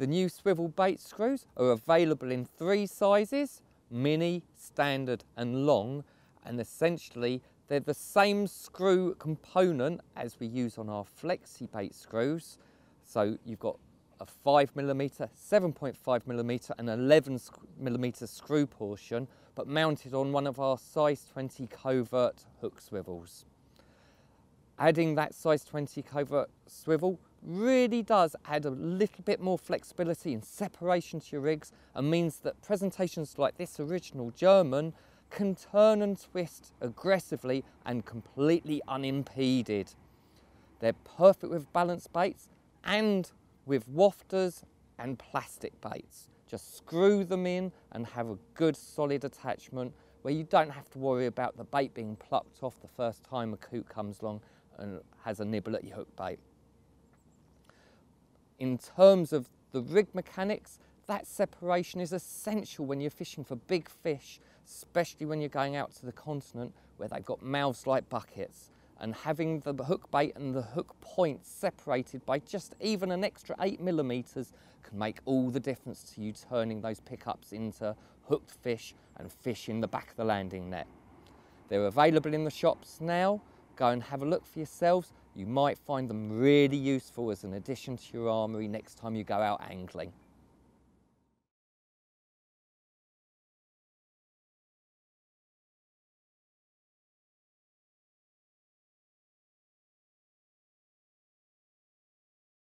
The new swivel bait screws are available in three sizes, mini, standard and long, and essentially they're the same screw component as we use on our flexi bait screws. So you've got a 5 millimeter, 7.5 millimeter and 11 millimeter screw portion, but mounted on one of our size 20 covert hook swivels. Adding that size 20 covert swivel really does add a little bit more flexibility and separation to your rigs and means that presentations like this original German can turn and twist aggressively and completely unimpeded. They're perfect with balance baits and with wafters and plastic baits. Just screw them in and have a good solid attachment where you don't have to worry about the bait being plucked off the first time a coot comes along and has a nibble at your hook bait. In terms of the rig mechanics, that separation is essential when you're fishing for big fish, especially when you're going out to the continent where they've got mouths like buckets and having the hook bait and the hook point separated by just even an extra eight millimeters can make all the difference to you turning those pickups into hooked fish and fish in the back of the landing net. They're available in the shops now. Go and have a look for yourselves. You might find them really useful as an addition to your armoury next time you go out angling.